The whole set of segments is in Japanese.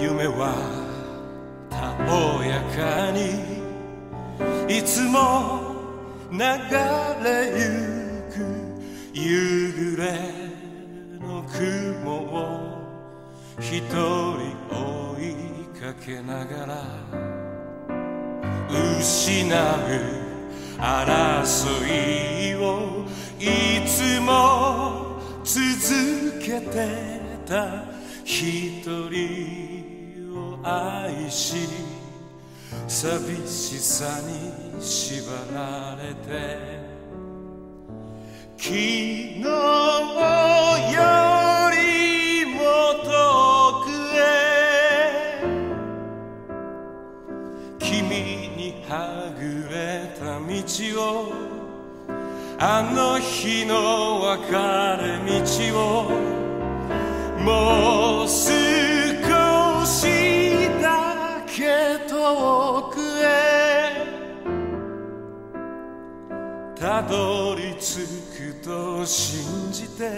夢はたおやかにいつも流れゆく夕暮れの雲を一人追いかけながら失う争いをいつも続けてた一人を愛し寂しさに縛られて昨日よりも遠くへ君にはぐれた道をあの日の別れ道をもうたどり着くと信じて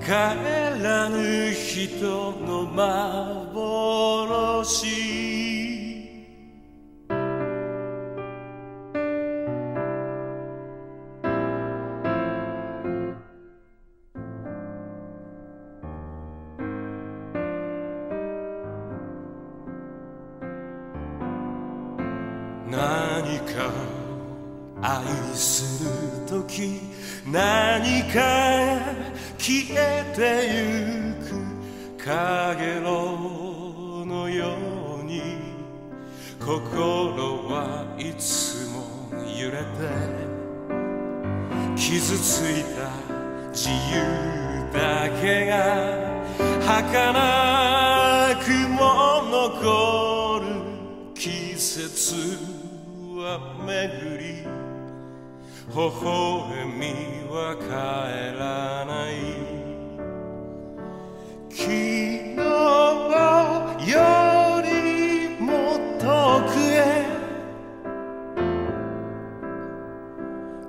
帰らぬ人の幻。何か愛する時何か消えてゆくかげろのように心はいつも揺れて傷ついた自由だけが儚くも残る季節は巡り微笑みは帰らない。昨日よりも遠くへ。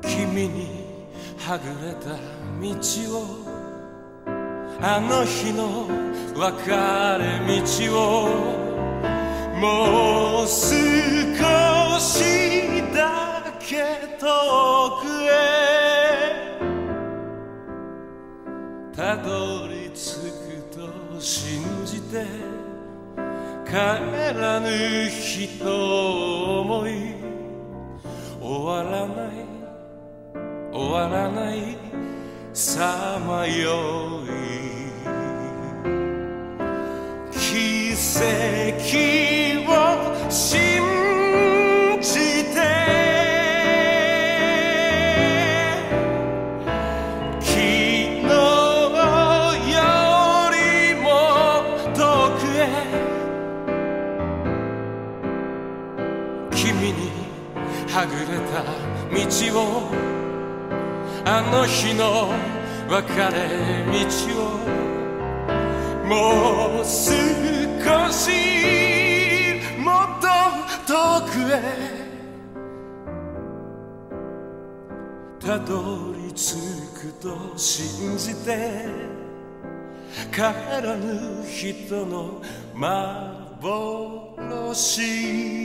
君にはぐれた道を。あの日の別れ道を。もう少しだけ遠たどり着くと信じて帰らぬ人を思い終わらない終わらないさまよい。奇跡はぐれた道をあの日の別れ道をもう少しもっと遠くへたどり着くと信じて帰らぬ人の幻。